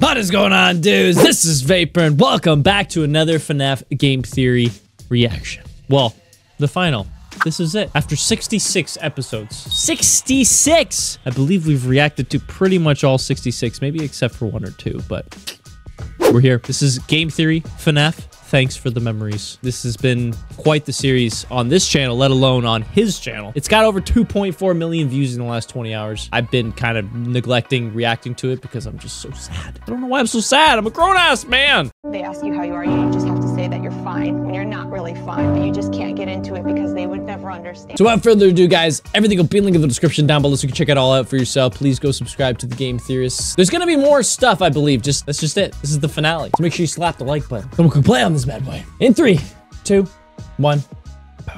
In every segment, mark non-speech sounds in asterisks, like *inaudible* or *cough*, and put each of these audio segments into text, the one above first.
What is going on, dudes? This is Vapor, and welcome back to another FNAF Game Theory reaction. Well, the final. This is it. After 66 episodes. 66! I believe we've reacted to pretty much all 66, maybe except for one or two, but we're here. This is Game Theory FNAF thanks for the memories. This has been quite the series on this channel, let alone on his channel. It's got over 2.4 million views in the last 20 hours. I've been kind of neglecting reacting to it because I'm just so sad. I don't know why I'm so sad. I'm a grown-ass man. They ask you how you are, you just have to say that you're fine when you're not really fine, but you just can't get into it because they would never understand. So without further ado, guys, everything will be linked in the description down below so you can check it all out for yourself. Please go subscribe to the Game Theorists. There's gonna be more stuff, I believe. Just That's just it. This is the finale. So make sure you slap the like button. Come on, quick play on this bad boy. In three, two, one.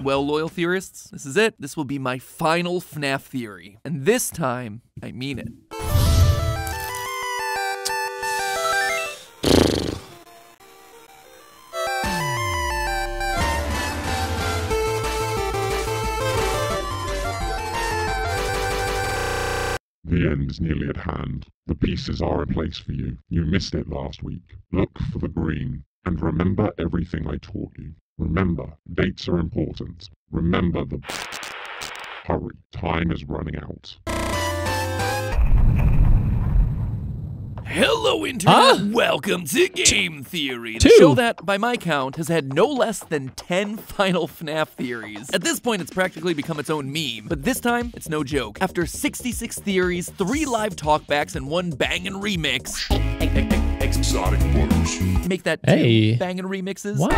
Well, loyal theorists, this is it. This will be my final FNAF theory. And this time, I mean it. The end is nearly at hand. The pieces are in place for you. You missed it last week. Look for the green. And remember everything I taught you. Remember, dates are important. Remember the... Hurry, time is running out. Hello, Internet! Huh? Welcome to Game Theory, the Two. show that, by my count, has had no less than 10 *laughs* final FNAF theories. At this point, it's practically become its own meme, but this time, it's no joke. After 66 theories, 3 live talkbacks, and 1 bangin' remix, Exotic butters. make that Hey. bangin' remixes. What?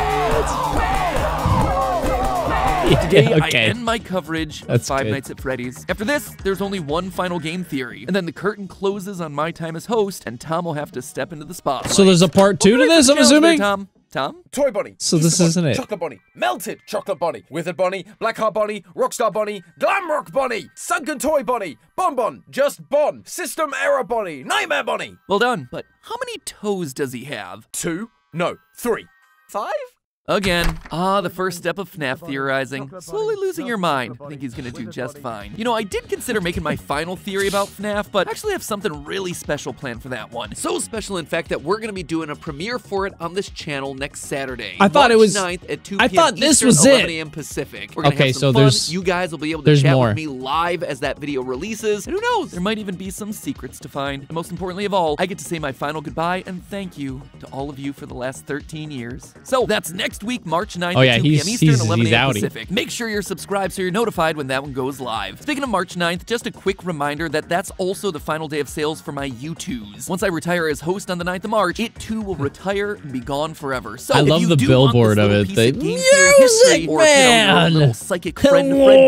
Today, *laughs* Yeah, I okay. end my coverage of Five good. Nights at Freddy's. After this, there's only one final game theory, and then the curtain closes on my time as host, and Tom will have to step into the spotlight. So there's a part two to this, I'm the challenge there, assuming? Tom? Tom? Toy Bunny. So Easter this Bunny, isn't it. Chocolate Bunny. Melted Chocolate Bunny. Withered Bunny. Blackheart Bunny. Rockstar Bunny. Glam Rock Bunny. Sunken Toy Bunny. Bonbon. Just Bon. System Error Bunny. Nightmare Bunny. Well done. But how many toes does he have? Two. No. Three. Five? Again. Ah, the first step of FNAF theorizing. Slowly losing your mind. I think he's gonna do just fine. You know, I did consider making my final theory about FNAF, but I actually have something really special planned for that one. So special, in fact, that we're gonna be doing a premiere for it on this channel next Saturday. I thought it was- 9th at 2 I thought this Eastern, was 11 it. a.m. Pacific. We're gonna Okay, have some so fun. there's- You guys will be able to there's chat more. with me live as that video releases. And who knows, there might even be some secrets to find. And most importantly of all, I get to say my final goodbye and thank you to all of you for the last 13 years. So that's next week, March 9th Oh, yeah, at 2 he's- p.m. Eastern, he's- 11 he's a.m. Pacific. Make sure you're subscribed so you're notified when that one goes live. Speaking of March 9th, just a quick reminder that that's also the final day of sales for my Youtooz. Once I retire as host on the 9th of March, it too will retire and be gone forever. So I love the billboard of it. little The piece of game theory history, Music or you know, Man. little psychic friend on Galore.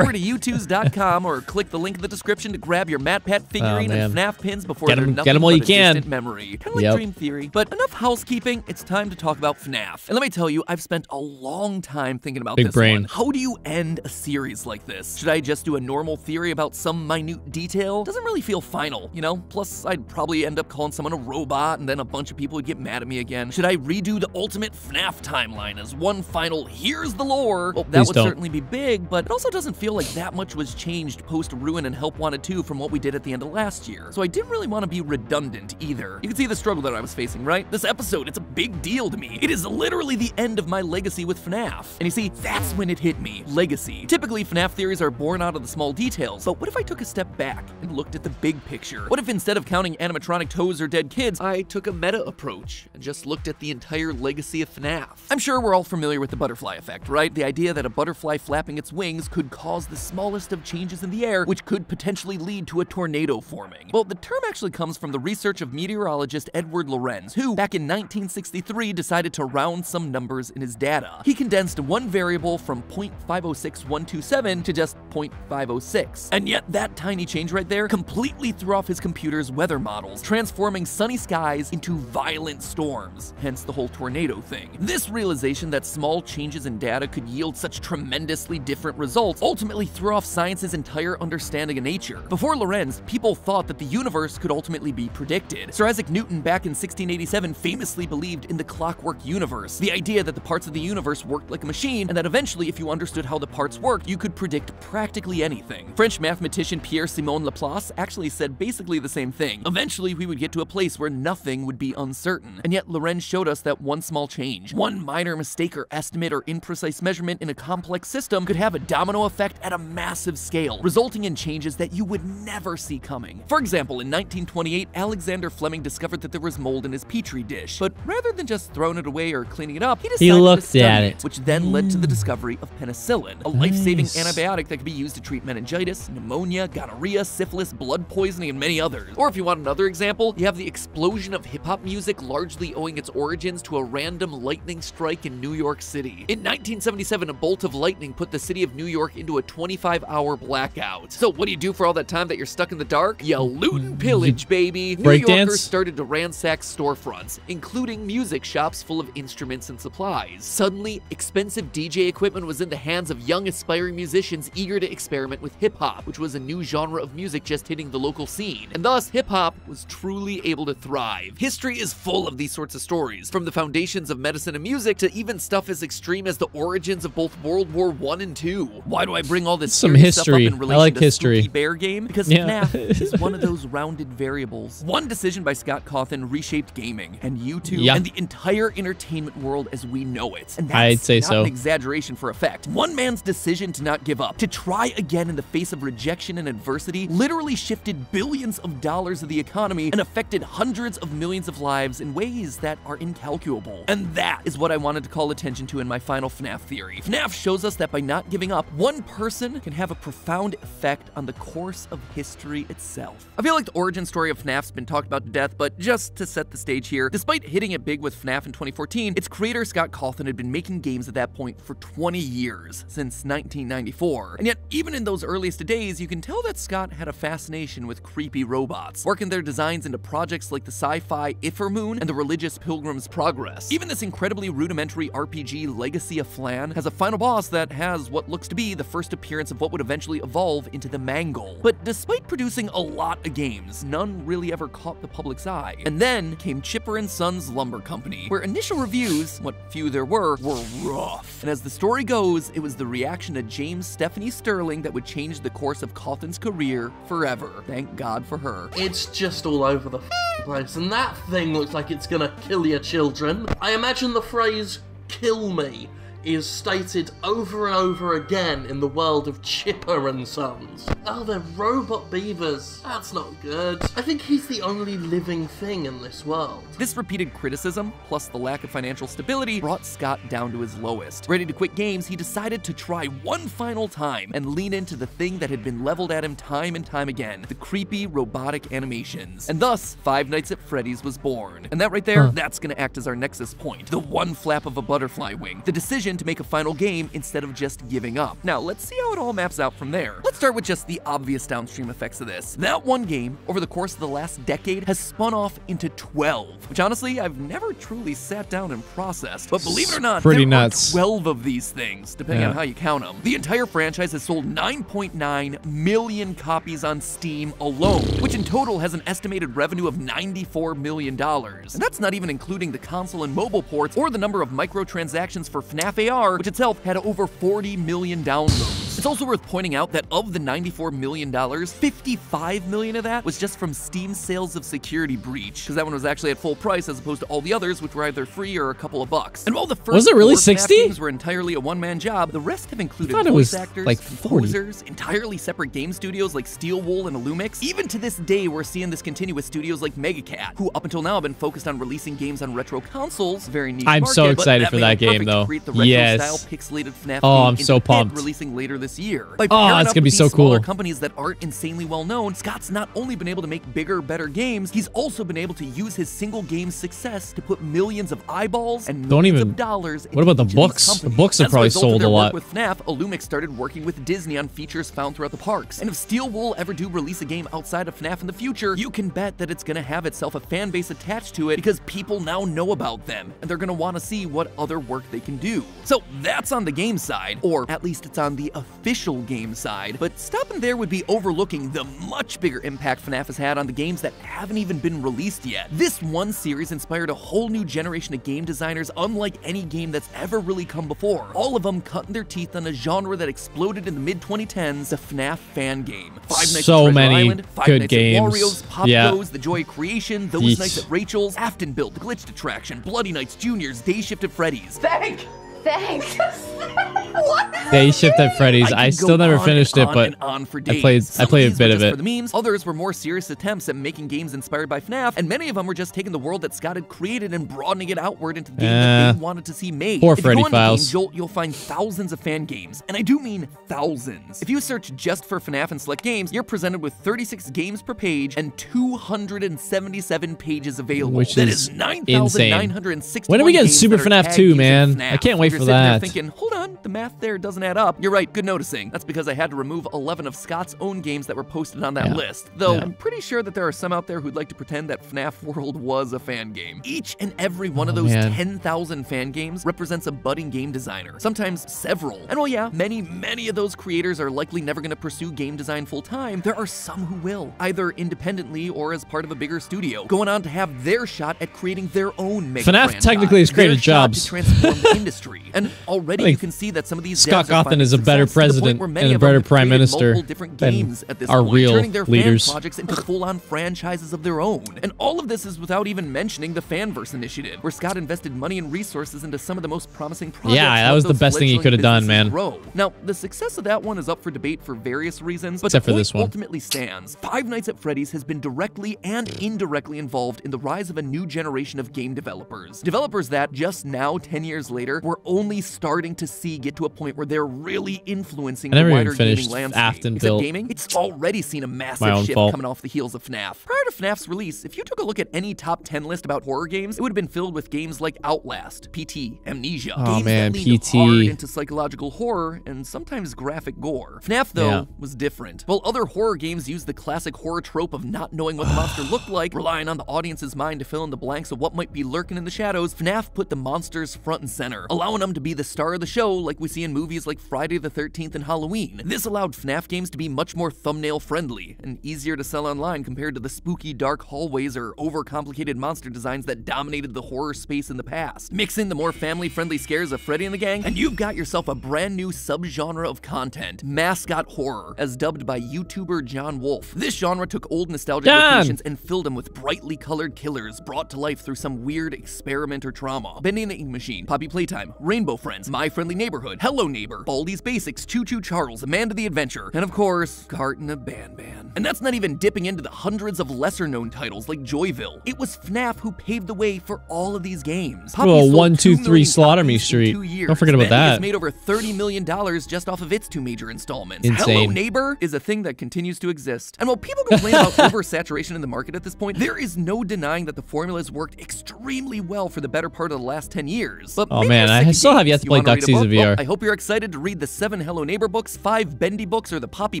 Over to youtooz.com or click the link in the description to grab your MatPat oh, figurine Oh, and. FNAF pins before Get they're nothing get 'em while but you can. distant memory. Kind of like Yep. Dream Theory. But enough housekeeping, it's time to talk about FNAF. And let me tell you, I've spent a long time thinking about Big this brain. one. How do you end a series like this? Should I just do a normal theory about some minute detail? Doesn't really feel final, you know? Plus, I'd probably end up calling someone a robot and then a bunch of people would get mad at me again. Should I redo the ultimate FNAF timeline as one final here's the lore? Well, that Please would don't. certainly be big, but it also doesn't feel like that much was changed post Ruin and Help Wanted 2 from what we did at the end of last year. So I didn't really want to be redundant either. You can see the struggle that I was facing, right? This episode, it's a big deal to me. It is literally the end of my legacy with FNAF. And you see, that's when it hit me. Legacy. Typically, FNAF theories are born out of the small details, but what if I took a step back and looked at the big picture? What if instead of counting animatronic toes or dead kids, I took a meta approach and just looked at the entire legacy of FNAF? I'm sure we're all familiar with the butterfly effect, right? The idea that a butterfly flapping its wings could cause the smallest of changes in the air, which could potentially lead to a tornado forming. Well, the term actually comes from the research of meteorologist Edward Lorenz, who, back in 1963, decided to round some numbers in his data. He condensed one variable from 0.506127 to just 0.506. And yet, that tiny change right there completely threw off his computer's weather models, transforming sunny skies into violent storms, hence the whole tornado thing. This realization that small changes in data could yield such tremendously different results ultimately threw off science's entire understanding of nature. Before Lorenz, people thought that the universe could ultimately be predicted. Sir Isaac Newton back in 1687 famously believed in the clockwork universe, the idea that the parts of the universe worked like a machine, and that eventually, if you understood how the parts worked, you could predict practically anything. French mathematician Pierre-Simon Laplace actually said basically the same thing. Eventually, we would get to a place where nothing would be uncertain. And yet, Lorenz showed us that one small change, one minor mistake or estimate or imprecise measurement in a complex system could have a domino effect at a massive scale, resulting in changes that you would never see coming. For example, in 1928, Alexander Fleming discovered that there was mold in his petri dish, but rather than just throwing it away or cleaning it up, he decided looked to study at it, it. which then led to the discovery of penicillin, a life-saving antibiotic that could be used to treat meningitis, pneumonia, gonorrhea, syphilis, blood poisoning, and many others. Or if you want another example, you have the explosion of hip-hop music largely owing its origins to a random lightning strike in New York City. In 1977, a bolt of lightning put the city of New York into a 25-hour blackout. So what do you do for all that time that you're stuck in the dark? You mm-hmm. loot and pillage, mm-hmm. baby. New Yorkers dance? started to ransack storefronts, including music shops full of instruments and supplies. Suddenly, expensive DJ equipment was in the hands of young aspiring musicians eager to experiment with hip hop, which was a new genre of music just hitting the local scene. And thus, hip hop was truly able to thrive. History is full of these sorts of stories, from the foundations of medicine and music to even stuff as extreme as the origins of both World War One and Two. Why do I bring all this Some serious stuff up history. in I like to history. Spooky Bear game? Because Yeah. FNAF *laughs* is one of those rounded variables. One decision by Scott Cawthon reshaped gaming and YouTube Yeah. and the entire entertainment world as we know it. And that's I'd say not so. an exaggeration for effect. One man's decision to not give up, to try again in the face of rejection and adversity, literally shifted billions of dollars of the economy and affected hundreds of millions of lives in ways that are incalculable. And that is what I wanted to call attention to in my final FNAF theory. FNAF shows us that by not giving up, one person can have a profound effect on the course of history itself. I feel like the origin story of FNAF's been talked about to death, but just to set the stage here, despite hitting it big with FNAF in 2014, its creator Scott Cawthon had been making games at that point for 20 years, since 1994. And yet, even in those earliest days, you can tell that Scott had a fascination with creepy robots, working their designs into projects like the sci-fi Iffermoon and the religious Pilgrim's Progress. Even this incredibly rudimentary RPG Legacy of Flan has a final boss that has what looks to be the first appearance of what would eventually evolve into the Mangle. But despite producing a lot of games, none really ever caught the public's eye. And then came Chipper and Sons Lumber Company, where initial reviews, what few there were, were rough. And as the story goes, it was the reaction to James Stephanie Sterling that would change the course of Cawthon's career forever. Thank God for her. It's just all over the place, and that thing looks like it's gonna kill your children. I imagine the phrase kill me is stated over and over again in the world of Chipper and Sons. Oh, they're robot beavers. That's not good. I think he's the only living thing in this world. This repeated criticism, plus the lack of financial stability, brought Scott down to his lowest. Ready to quit games, he decided to try one final time and lean into the thing that had been leveled at him time and time again the creepy robotic animations. And thus, Five Nights at Freddy's was born. And that right there, that's gonna act as our nexus point the one flap of a butterfly wing, the decision to make a final game instead of just giving up. Now, let's see how it all maps out from there. Let's start with just the obvious downstream effects of this. That one game, over the course of the last decade, has spun off into 12, which honestly, I've never truly sat down and processed. But believe it or not, Pretty there nuts. are 12 of these things, depending Yeah. on how you count them. The entire franchise has sold 9.9 million copies on Steam alone, which in total has an estimated revenue of $94 million. And that's not even including the console and mobile ports or the number of microtransactions for FNAF AR, which itself had over 40 million downloads. It's also worth pointing out that of the $94 million, 55 million of that was just from Steam sales of Security Breach, because that one was actually at full price as opposed to all the others, which were either free or a couple of bucks. And while the first Was it really four FNAF 60? games were entirely a one-man job, the rest have included thought it voice was, actors, like, 40. composers, entirely separate game studios like Steel Wool and Illumix. Even to this day, we're seeing this continue with studios like Megacat, who up until now have been focused on releasing games on retro consoles, very niche I'm market, so but excited for that it game, perfect to though. create the retro Yes. style pixelated FNAF Oh, game I'm so Pit, pumped. releasing later this year. By Oh, it's gonna be so these smaller cool. companies that aren't insanely well known, Scott's not only been able to make bigger, better games, he's also been able to use his single game's success to put millions of eyeballs and Don't millions even- of dollars. What about the into each books? The books have probably sold a lot. With FNAF, Illumix started working with Disney on features found throughout the parks. And if Steel Wool ever do release a game outside of FNAF in the future, you can bet that it's gonna have itself a fan base attached to it because people now know about them and they're gonna want to see what other work they can do. So that's on the game side, or at least it's on the official game side, but stopping there would be overlooking the much bigger impact FNAF has had on the games that haven't even been released yet. This one series inspired a whole new generation of game designers unlike any game that's ever really come before. All of them cutting their teeth on a genre that exploded in the mid 2010s, the FNAF fan game. Five Nights So at Treasure many Island, Five good Nights games. at Wario's, Pop Yeah. Goes, The Joy of Creation, Those Yeesh. Nights at Rachel's, Afton Built, The Glitched Attraction, Bloody Nights Juniors, Day Shift at Freddy's. Thank, thanks. *laughs* Day Shift at Freddy's. I, could still never on finished and it, but and on for I days. played- I played a bit of it. For the memes, others were more serious attempts at making games inspired by FNAF, and many of them were just taking the world that Scott had created and broadening it outward into the game that Eh. they wanted to see made. Poor if Freddy you go on Files. Game Jolt, you'll find thousands of fan games, and I do mean thousands. If you search just for FNAF and select games, you're presented with 36 games per page and 277 pages available. Which That is is 9,961 When are we getting Super FNAF tagged 2, man? FNAF. I can't wait You're for sitting there thinking, hold on, the math there doesn't add up. You're right, good noticing. That's because I had to remove 11 of Scott's own games that were posted on that Yeah. list. Though Yeah. I'm pretty sure that there are some out there who'd like to pretend that FNAF World was a fan game. Each and every one of Oh, those 10,000 fan games represents a budding game designer, sometimes several. And while yeah, many, many of those creators are likely never going to pursue game design full time, there are some who will, either independently or as part of a bigger studio, going on to have their shot at creating their own mega FNAF franchise, technically has created jobs. to transform the *laughs* industry. And already you can see that some of these Scott Cawthon is a better success to the point president and a better prime minister than games at this our point, real turning their leaders. fan projects into full-on franchises of their own. And all of this is without even mentioning the Fanverse initiative, where Scott invested money and resources into some of the most promising projects. Yeah, that was the best thing he could have done, man. Grow. Now, the success of that one is up for debate for various reasons, but Except the for point this one. ultimately stands. Five Nights at Freddy's has been directly and indirectly involved in the rise of a new generation of game developers. Developers that, just now, 10 years later, we're only starting to see get to a point where they're really influencing I never the even wider finished gaming landscape. Afton Except Built. gaming, it's already seen a massive shift fault. coming off the heels of FNAF. Prior to FNAF's release, if you took a look at any top 10 list about horror games, it would have been filled with games like Outlast, PT, Amnesia, Oh, games man, that PT. hard into psychological horror and sometimes graphic gore. FNAF, though, Yeah. was different. While other horror games used the classic horror trope of not knowing what the monster *sighs* looked like, relying on the audience's mind to fill in the blanks of what might be lurking in the shadows, FNAF put the monsters front and center, allowing them to be the star of the show like we see in movies like Friday the 13th and Halloween. This allowed FNAF games to be much more thumbnail friendly and easier to sell online compared to the spooky dark hallways or overcomplicated monster designs that dominated the horror space in the past. Mix in the more family-friendly scares of Freddy and the gang, and you've got yourself a brand new subgenre of content, mascot horror, as dubbed by YouTuber John Wolfe. This genre took old nostalgic locations and filled them with brightly colored killers brought to life through some weird experiment or trauma. Bendy and the Ink Machine, Poppy Playtime, Rainbow Friends, My Friendly Neighborhood, Hello Neighbor, Baldi's Basics, Choo Choo Charles, Amanda the Adventure, and of course, Garten of Banban. And that's not even dipping into the hundreds of lesser known titles like Joyville. It was FNAF who paved the way for all of these games. Poppy Well, one, two, 2 three, Slaughter Me Street. Don't forget about has that. made over $30 million just off of its two major installments. Hello Neighbor is a thing that continues to exist. And while people complain about *laughs* oversaturation in the market at this point, there is no denying that the formula has worked extremely well for the better part of the last 10 years. But Oh, man, I of still have yet to You play Duck Season book? Well, VR. I hope you're excited to read the seven Hello Neighbor books, five Bendy books, or the Poppy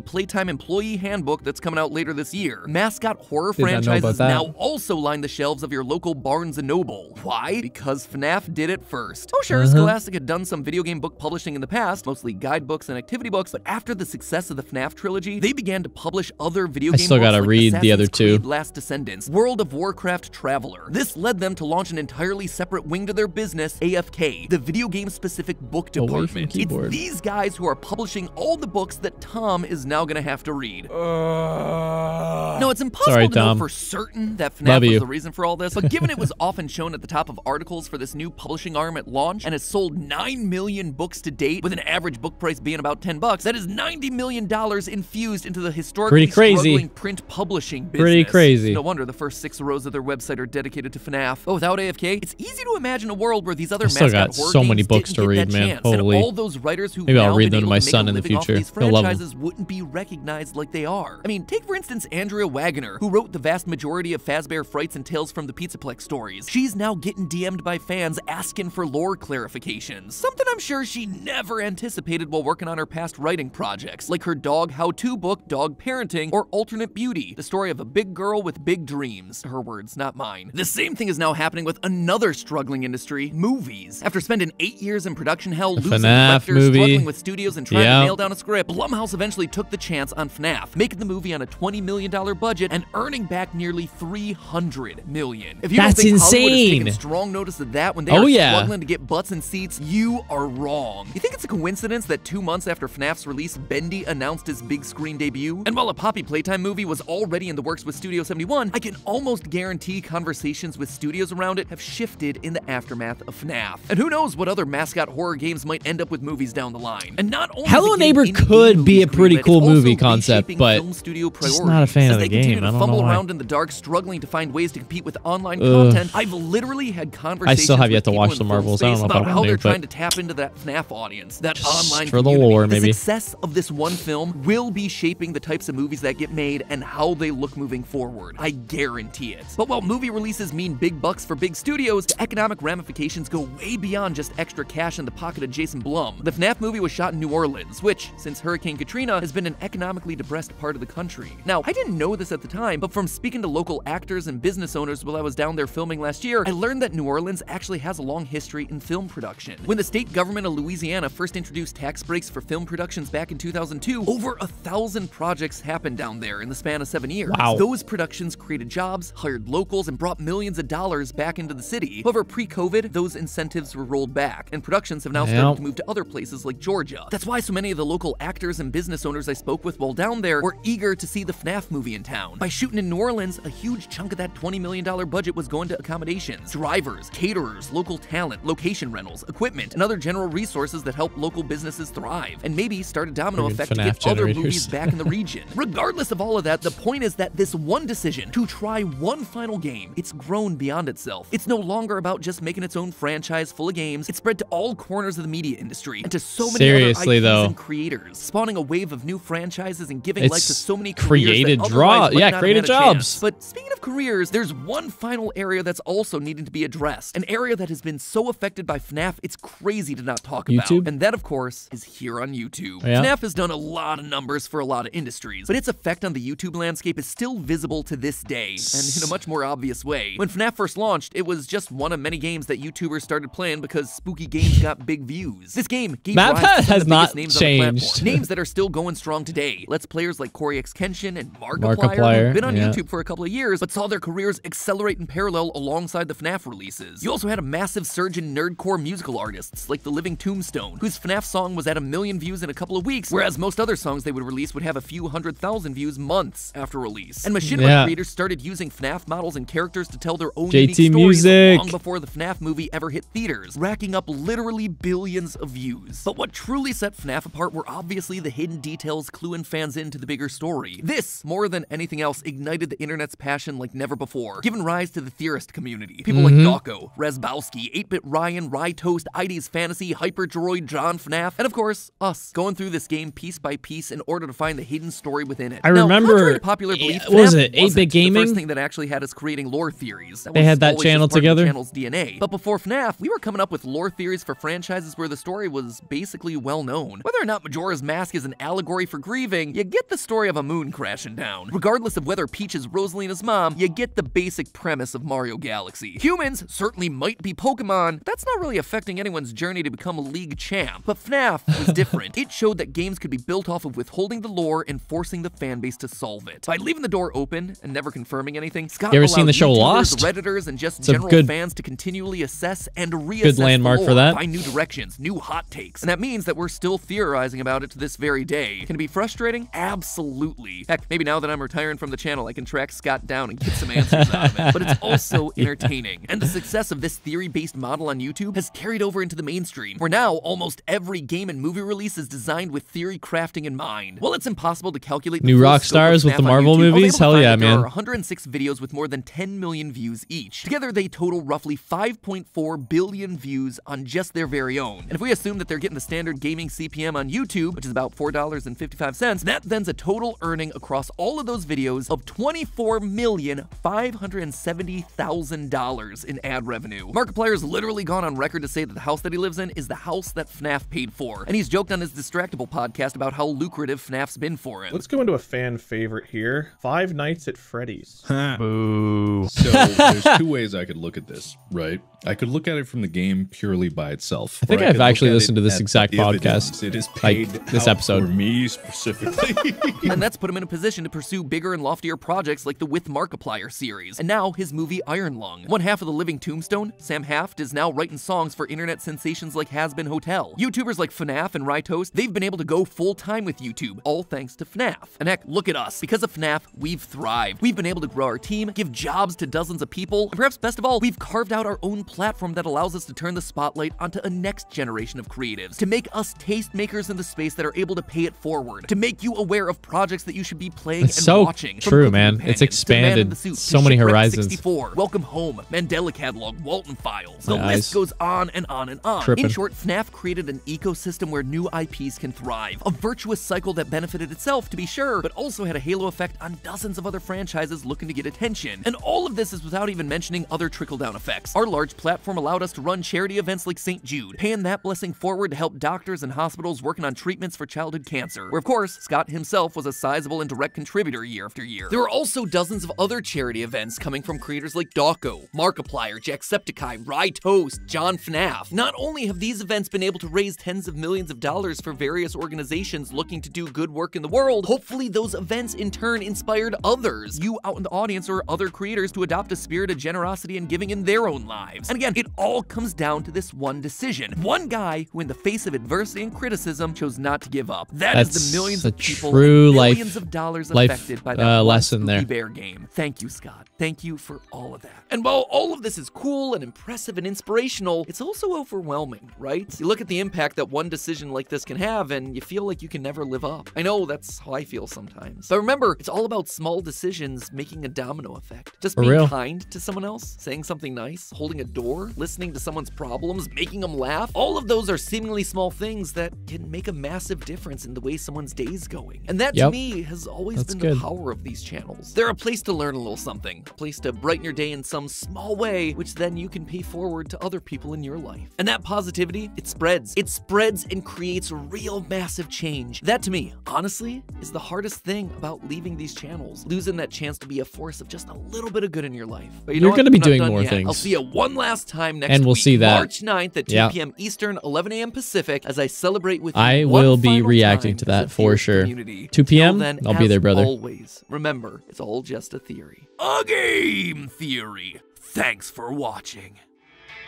Playtime Employee Handbook that's coming out later this year. Mascot horror Did not know about franchises now also line the shelves of your local Barnes & Noble. Why? Because FNAF did it first. Oh sure, Uh-huh. Scholastic had done some video game book publishing in the past, mostly guidebooks and activity books, but after the success of the FNAF trilogy, they began to publish other video I game still gotta like read the Assassin's other two. Creed Last Descendants, World of Warcraft Traveler. This led them to launch an entirely separate wing to their business, AFK, the video game specific book department. It's these guys who are publishing all the books that Tom is now gonna have to read. Uh. No, it's impossible Sorry, to know for certain that Love FNAF was you. the reason for all this, but given it was *laughs* often shown at the top of articles for this new publishing arm at launch and has sold 9 million books to date, with an average book price being about 10 bucks, that is 90 million dollars infused into the historically Pretty crazy. struggling print publishing business. Pretty crazy. No wonder the first six rows of their website are dedicated to FNAF. But without AFK, it's easy to imagine a world where these other I mascot got horror so games many books to read, man. chance. Holy. And all those writers who Maybe I'll read them to my son in the future. These He'll love 'em. franchises wouldn't be recognized like they are. I mean, take for instance Andrea Waggener, who wrote the vast majority of Fazbear Frights and Tales from the Pizzaplex stories. She's now getting DM'd by fans asking for lore clarifications, something I'm sure she never anticipated while working on her past writing projects, like her dog how-to book, Dog Parenting, or Alternate Beauty, the story of a big girl with big dreams. Her words, not mine. The same thing is now happening with another struggling industry, movies. After spending eight eight years in production hell, losing FNAF directors, movie. struggling with studios, and trying Yeah. to nail down a script, Blumhouse eventually took the chance on FNAF, making the movie on a $20 million budget and earning back nearly 300 million. If you That's don't think Hollywood has taken strong notice of that when they Oh, are yeah. struggling to get butts in seats, you are wrong. You think it's a coincidence that two months after FNAF's release, Bendy announced his big screen debut? And while a Poppy Playtime movie was already in the works with Studio 71, I can almost guarantee conversations with studios around it have shifted in the aftermath of FNAF. And who knows what other mascot horror games might end up with movies down the line. And not only Hello is it getting Neighbor could be a pretty cool movie concept, but film studio just not a fan As of they the continue game. to I don't fumble around in the dark, struggling to find ways to compete with online Ugh. content, I've literally had conversations have yet with to watch the Marvels. I don't know about how they're trying to tap into that FNAF audience, that online for the lore, maybe. The success of this one film will be shaping the types of movies that get made and how they look moving forward. I guarantee it. But while movie releases mean big bucks for big studios, the economic ramifications go way beyond just extra cash in the pocket of Jason Blum. The FNAF movie was shot in New Orleans, which, since Hurricane Katrina, has been an economically depressed part of the country. Now, I didn't know this at the time, but from speaking to local actors and business owners while I was down there filming last year, I learned that New Orleans actually has a long history in film production. When the state government of Louisiana first introduced tax breaks for film productions back in 2002, over a thousand projects happened down there in the span of seven years. Wow. Those productions created jobs, hired locals, and brought millions of dollars back into the city. However, pre-COVID, those incentives were rolled back, and productions have now started Yep. to move to other places like Georgia. That's why so many of the local actors and business owners I spoke with while down there were eager to see the FNAF movie in town. By shooting in New Orleans, a huge chunk of that $20 million budget was going to accommodations, drivers, caterers, local talent, location rentals, equipment, and other general resources that help local businesses thrive, and maybe start a domino effect to get other movies back in the *laughs* region. Regardless of all of that, the point is that this one decision to try one final game, it's grown beyond itself. It's no longer about just making its own franchise full of games. It's spread to all corners of the media industry and to so many Seriously, other IPs though. and creators, spawning a wave of new franchises and giving It's life to so many created draw- yeah, created had a chance. jobs. But speaking of careers, there's one final area that's also needing to be addressed. An area that has been so affected by FNAF, it's crazy to not talk YouTube? about. And that, of course, is here on YouTube. Yeah. FNAF has done a lot of numbers for a lot of industries, but its effect on the YouTube landscape is still visible to this day, and in a much more obvious way. When FNAF first launched, it was just one of many games that YouTubers started playing because spooky games got big views. This game gave That rise to some has of not biggest names on the changed. Names that are still going strong today. Let's players like CoryxKenshin and Markiplier, Markiplier, who've been on yeah. YouTube for a couple of years, but saw their careers accelerate in parallel alongside the FNAF releases. You also had a massive surge in nerdcore musical artists like The Living Tombstone, whose FNAF song was at a million views in a couple of weeks, whereas most other songs they would release would have a few hundred thousand views months after release. And machinima Yeah. creators started using FNAF models and characters to tell their own JT unique stories long before the FNAF movie ever hit theaters, racking up literally billions of views. But what truly set FNAF apart were obviously the hidden details cluing fans into the bigger story. This, more than anything else, ignited the internet's passion like never before, giving rise to the theorist community. People Mm-hmm. like Dawko, Rezbowski, 8-Bit Ryan, Rytoast, ID's Fantasy, Hyperdroid, John FNAF, and of course, us, going through this game piece by piece in order to find the hidden story within it. I Now, remember- popular belief, what was it, 8-Bit wasn't The first thing that actually had us creating lore theories. That They had that channel just part of the together? channel's DNA. But before FNAF, we were coming up with lore theories for franchises where the story was basically well known. Whether or not Majora's Mask is an allegory for grieving, you get the story of a moon crashing down. Regardless of whether Peach is Rosalina's mom, you get the basic premise of Mario Galaxy. Humans certainly might be Pokemon, that's not really affecting anyone's journey to become a league champ. But FNAF was *laughs* different. it showed that games could be built off of withholding the lore and forcing the fanbase to solve it. By leaving the door open and never confirming anything, Scott You ever seen the show YouTubers, Lost? Redditors, and just It's general good- fans to continually assess and reassess good landmark for that. find new directions, new hot takes, and that means that we're still theorizing about it to this very day. Can it be frustrating? Absolutely. Heck, maybe now that I'm retiring from the channel, I can track Scott down and get some answers out of it. But it's *laughs* also entertaining, and the success of this theory-based model on YouTube has carried over into the mainstream, where now almost every game and movie release is designed with theory crafting in mind. While it's impossible to calculate New rock stars with the Marvel YouTube, movies? Hell yeah, that there man. are 106 videos with more than 10 million views each. Together, they total roughly 5.4 billion views on just their very own. And if we assume that they're getting the standard gaming CPM on YouTube, which is about $4.55, that then's a total earning across all of those videos of $24,570,000 in ad revenue. Markiplier's literally gone on record to say that the house that he lives in is the house that FNAF paid for. And he's joked on his Distractable podcast about how lucrative FNAF's been for him. Let's go into a fan favorite here. Five Nights at Freddy's. *laughs* Boo. So there's two ways I could look at this, right? I could look at it from the game purely totally by itself. I think I've could look actually listened to this exact podcast, It is like, this out episode. for me specifically. *laughs* and that's put him in a position to pursue bigger and loftier projects like the With Markiplier series, and now his movie Iron Lung. One half of the Living Tombstone, Sam Haft, is now writing songs for internet sensations like Hazbin Hotel. YouTubers like FNAF and Rytos, they've been able to go full time with YouTube, all thanks to FNAF. And heck, look at us. Because of FNAF, we've thrived. We've been able to grow our team, give jobs to dozens of people, and perhaps best of all, we've carved out our own platform that allows us to turn the spotlight onto a next generation of creatives, to make us tastemakers in the space that are able to pay it forward, to make you aware of projects that you should be playing It's and so watching. True, man. It's The Man expanded Suit so many horizons. 64, Welcome Home, Mandela Catalog, Walten Files. The Nice. list goes on and on and on. Trippin'. In short, FNAF created an ecosystem where new IPs can thrive. A virtuous cycle that benefited itself, to be sure, but also had a halo effect on dozens of other franchises looking to get attention. And all of this is without even mentioning other trickle down effects. Our large platform allowed us to run charity events like St. Jude, paying that blessing forward to help doctors and hospitals working on treatments for childhood cancer, where of course, Scott himself was a sizable and direct contributor year after year. There were also dozens of other charity events coming from creators like Dawko, Markiplier, Jacksepticeye, Rye Toast, John FNAF. Not only have these events been able to raise tens of millions of dollars for various organizations looking to do good work in the world, hopefully those events in turn inspired others, you out in the audience or other creators to adopt a spirit of generosity and giving in their own lives. And again, it all comes down to this one decision. One guy who in the face of adversity and criticism chose not to give up. That is That's the millions of people true and life- millions of dollars life, affected by that uh, lesson there. Bear game. Thank you, Scott. Thank you for all of that. And while all of this is cool and impressive and inspirational, it's also overwhelming, right? You look at the impact that one decision like this can have, and you feel like you can never live up. I know that's how I feel sometimes. But remember, it's all about small decisions making a domino effect. Just being real. kind to someone else, saying something nice, holding a door, listening to someone's problems, making them laugh. All of those are seemingly small things that can make a massive difference in the way someone's day's going. And that to me has always That's been good. the power of these channels. They're a place to learn a little something, a place to brighten your day in some small way, which then you can pay forward to other people in your life. And that positivity, it spreads. It spreads and creates real massive change. That to me, honestly, is the hardest thing about leaving these channels. Losing that chance to be a force of just a little bit of good in your life. But you know You're gonna be I'm doing more yet. things. I'll see you one last time next And we'll week, see that. March 9th at 2 Yeah. p.m. Eastern, 11 a.m. Pacific, as I celebrate with you I one will be final reacting time to that for fierce sure. community. 2 p.m. Then, I'll be there, brother. Always, remember, it's all just a theory. A game theory. Thanks for watching.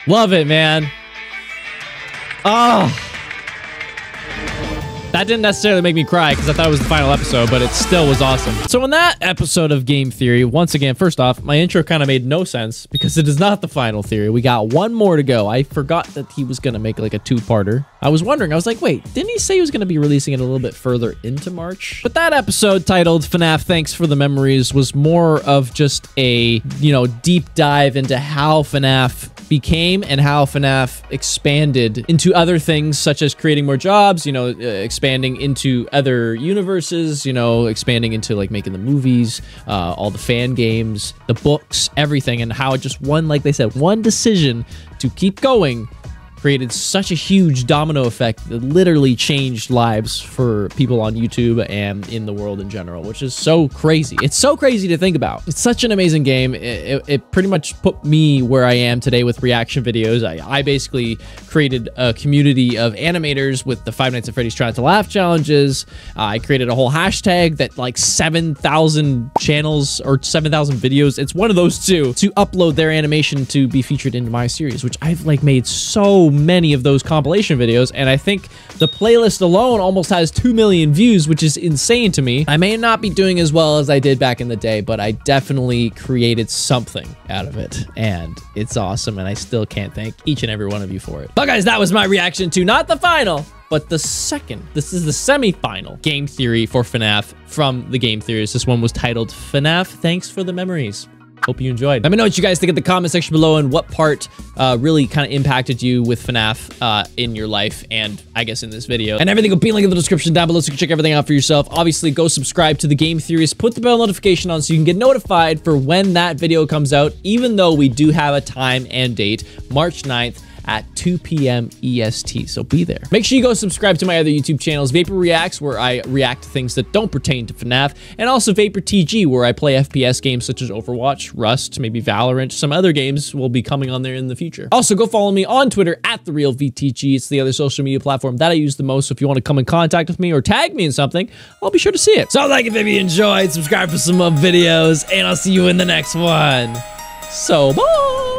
Love it, man. Oh. That didn't necessarily make me cry because I thought it was the final episode, but it still was awesome. So in that episode of Game Theory, once again, first off, my intro kind of made no sense because it is not the final theory. We got one more to go. I forgot that he was going to make like a two-parter. I was wondering, I was like, wait, didn't he say he was going to be releasing it a little bit further into March? But that episode titled FNAF Thanks for the Memories was more of just a, you know, deep dive into how FNAF became and how FNAF expanded into other things such as creating more jobs, you know, uh, expanding into other universes, you know, expanding into like making the movies, uh, all the fan games, the books, everything, and how just one, like they said, one decision to keep going created such a huge domino effect that literally changed lives for people on YouTube and in the world in general, which is so crazy. It's so crazy to think about. It's such an amazing game. It, it, it pretty much put me where I am today with reaction videos. I, I basically created a community of animators with the Five Nights at Freddy's Trying to Laugh challenges. Uh, I created a whole hashtag that like 7,000 channels or 7,000 videos. It's one of those two to upload their animation to be featured into my series, which I've like made many of those compilation videos. And I think the playlist alone almost has 2 million views, which is insane to me. I may not be doing as well as I did back in the day, but I definitely created something out of it. And it's awesome. And I still can't thank each and every one of you for it. But guys, that was my reaction to not the final, but the second. This is the semi-final game theory for FNAF from the game theories. This one was titled FNAF Thanks for the Memories. Hope you enjoyed. Let me know what you guys think in the comment section below and what part uh, really kind of impacted you with FNAF uh, in your life and I guess in this video. And everything will be linked in the description down below so you can check everything out for yourself. Obviously, go subscribe to the Game Theorist. Put the bell notification on so you can get notified for when that video comes out, even though we do have a time and date, March 9th at 2 p.m. EST. So be there. Make sure you go subscribe to my other YouTube channels, Vapor Reacts, where I react to things that don't pertain to FNAF, and also Vapor TG, where I play FPS games such as Overwatch, Rust, maybe Valorant. Some other games will be coming on there in the future. Also, go follow me on Twitter at the real VTG. It's the other social media platform that I use the most. So if you want to come in contact with me or tag me in something, I'll be sure to see it. So like it if you enjoyed, subscribe for some more videos, and I'll see you in the next one. So bye.